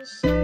just so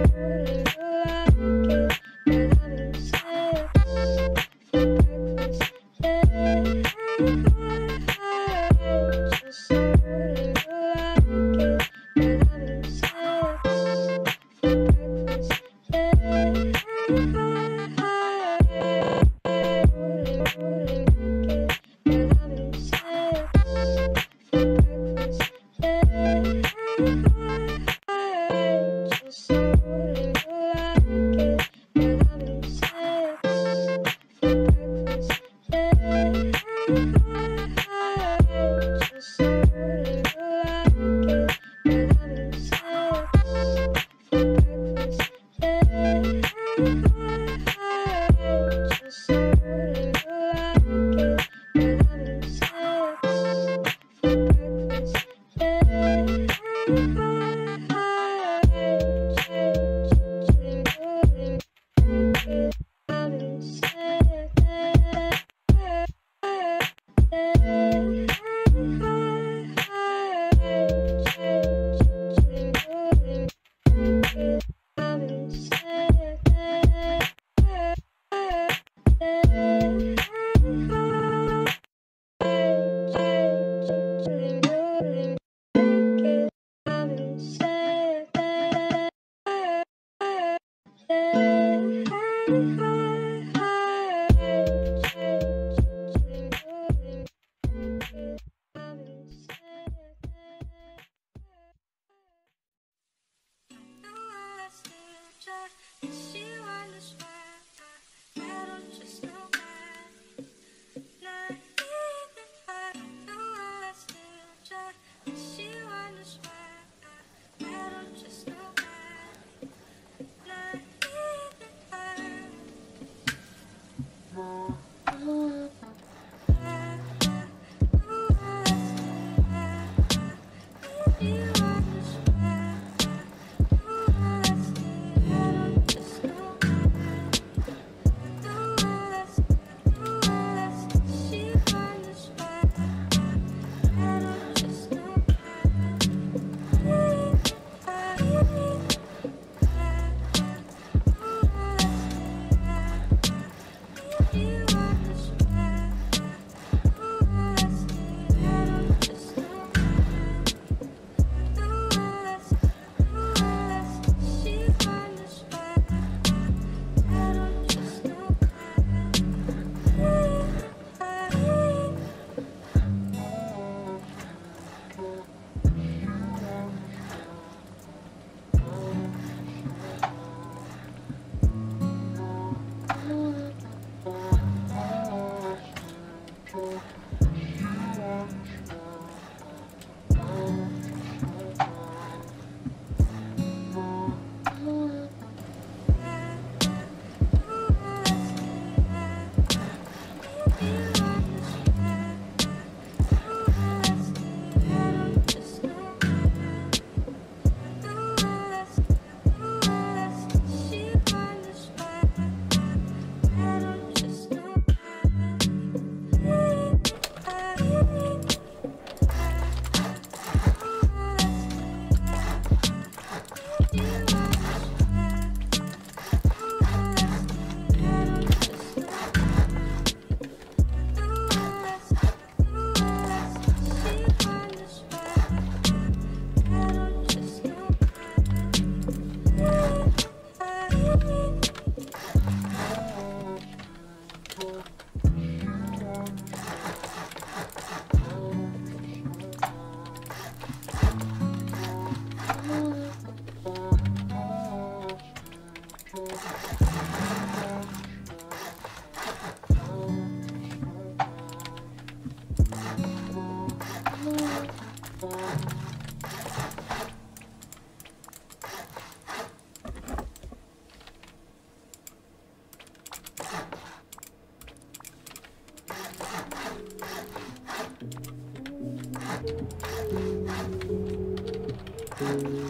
Thank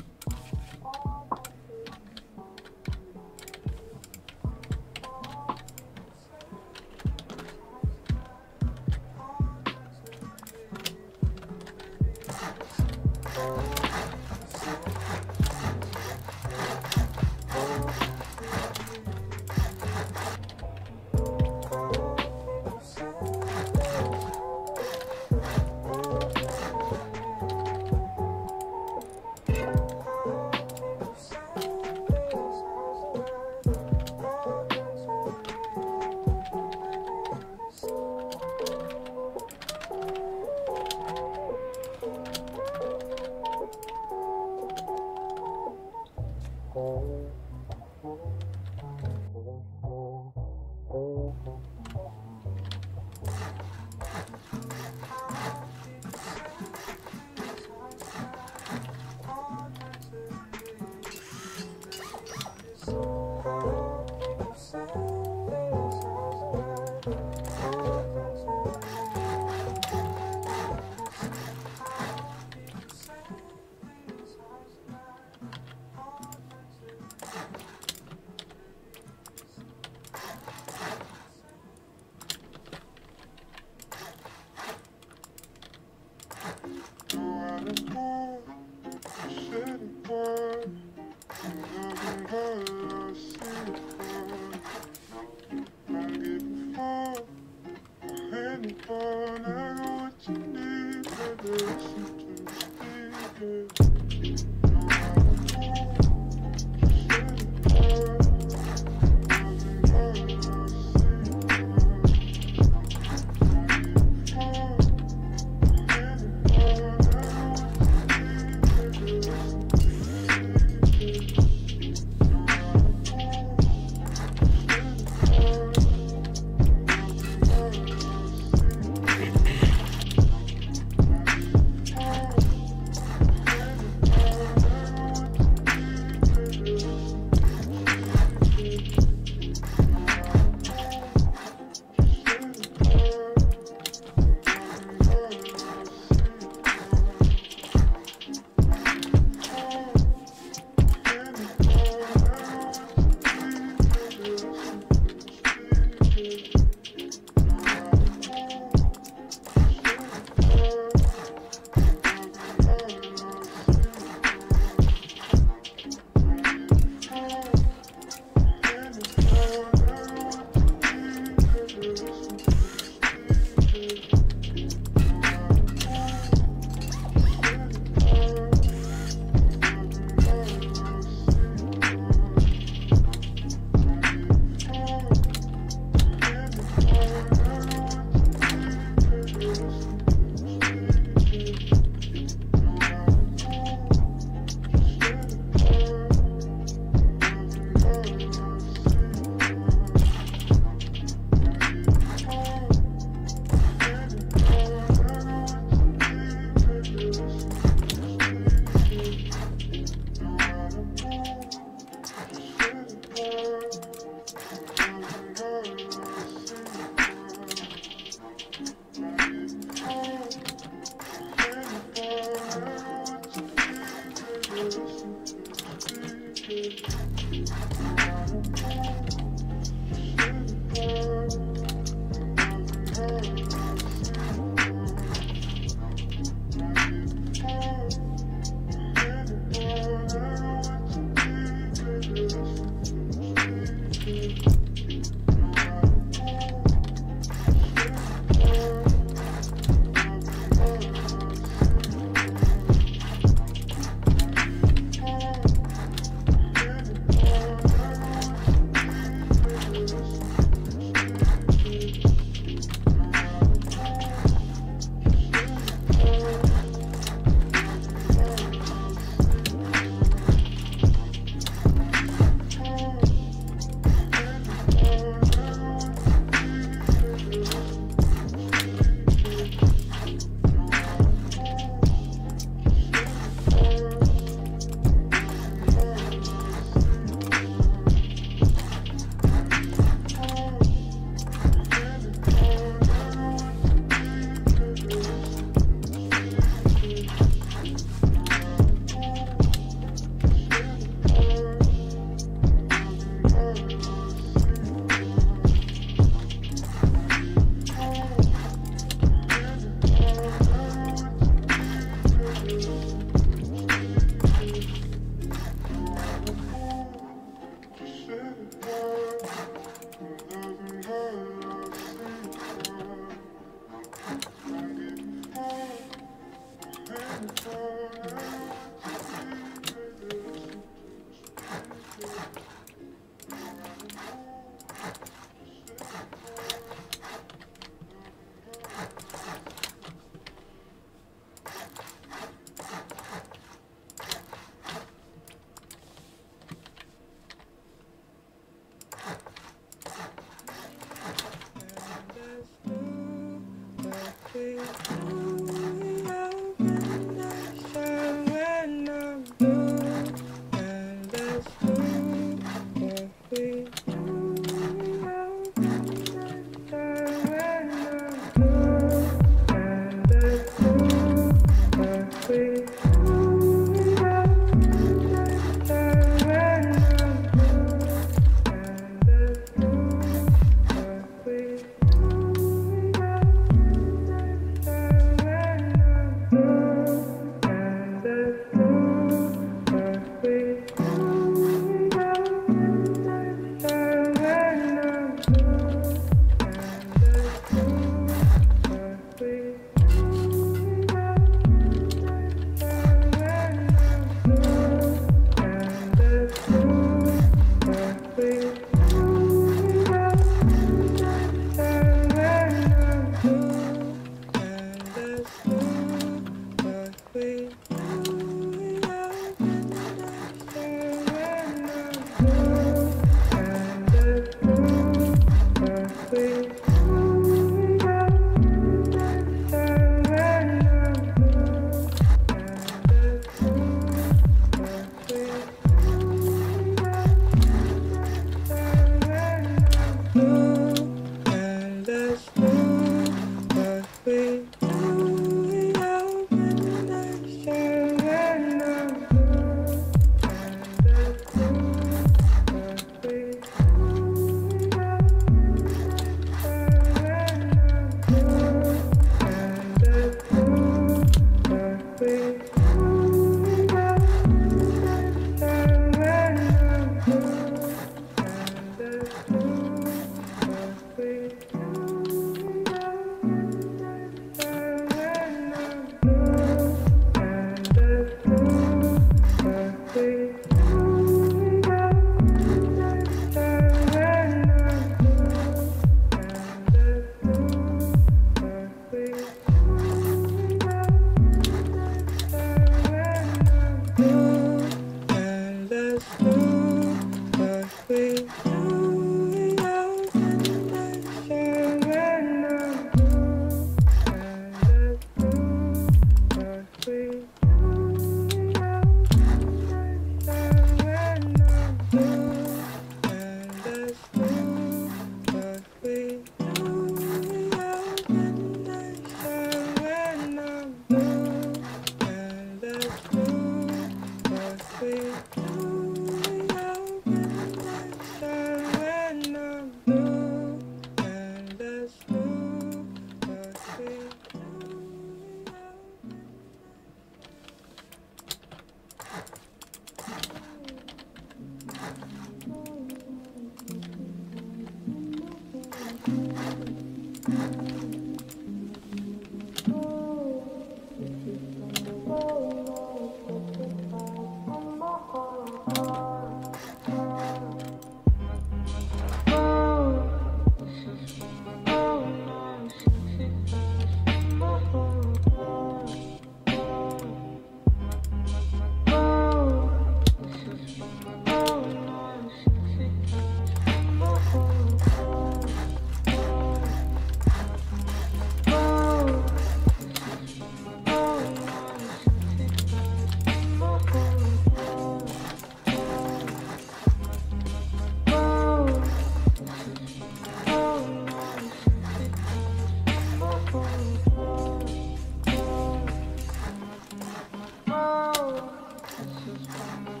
Um.